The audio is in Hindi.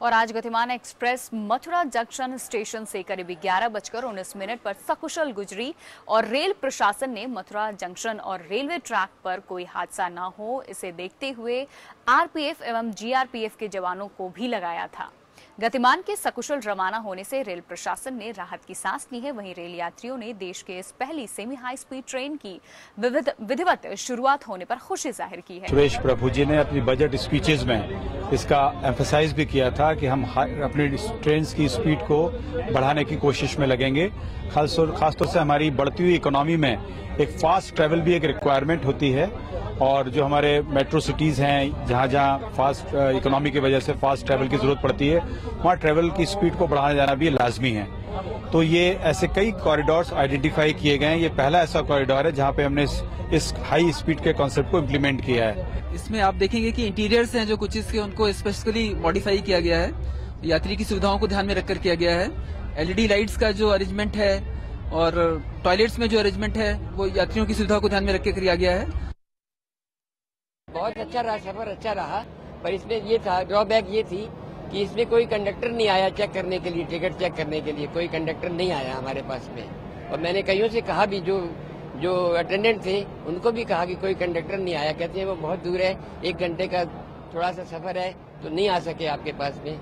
और आज गतिमान एक्सप्रेस मथुरा जंक्शन स्टेशन से करीब ग्यारह बजकर उन्नीस मिनट पर सकुशल गुजरी और रेल प्रशासन ने मथुरा जंक्शन और रेलवे ट्रैक पर कोई हादसा न हो, इसे देखते हुए आरपीएफ एवं जीआरपीएफ के जवानों को भी लगाया था। गतिमान के सकुशल रवाना होने से रेल प्रशासन ने राहत की सांस ली है। वहीं रेल यात्रियों ने देश के इस पहली सेमी हाई स्पीड ट्रेन की विधिवत शुरुआत होने पर खुशी ज़ाहिर की है। सुरेश प्रभु जी ने अपनी बजट स्पीचेज में इसका एम्फोसाइज भी किया था कि हम अपनी ट्रेन की स्पीड को बढ़ाने की कोशिश में लगेंगे। खासतौर से हमारी बढ़ती हुई इकोनॉमी में एक फास्ट ट्रैवल भी एक रिक्वायरमेंट होती है और जो हमारे मेट्रो सिटीज़ हैं, जहाँ जहाँ फास्ट इकोनॉमी की वजह से फास्ट ट्रैवल की ज़रूरत पड़ती है, वहाँ ट्रैवल की स्पीड को बढ़ाने जाना भी लाजमी है। तो ये ऐसे कई कॉरिडोर्स आइडेंटिफाई किए गए हैं। ये पहला ऐसा कॉरिडोर है जहाँ पे हमने इस, इस हाई स्पीड के कॉन्सेप्ट को इम्प्लीमेंट किया है। इसमें आप देखेंगे कि इंटीरियर्स हैं जो कुछ इसके उनको स्पेसिफिकली मॉडिफाई किया गया है। यात्री की सुविधाओं को ध्यान में रखकर किया गया है। एलईडी लाइट्स का जो अरेंजमेंट है और टॉयलेट्स में जो अरेंजमेंट है वो यात्रियों की सुविधा को ध्यान में रखकर किया गया है। बहुत अच्छा रहा सफ़र अच्छा रहा पर इसमें ये था ड्रॉबैक ये थी कि इसमें कोई कंडक्टर नहीं आया चेक करने के लिए टिकट चेक करने के लिए, कोई कंडक्टर नहीं आया हमारे पास में। और मैंने कईयों से कहा भी, जो जो अटेंडेंट थे, उनको भी कहा कि कोई कंडक्टर नहीं आया। कहते हैं, वो बहुत दूर है, एक घंटे का थोड़ा सा सफ़र है तो नहीं आ सके आपके पास में।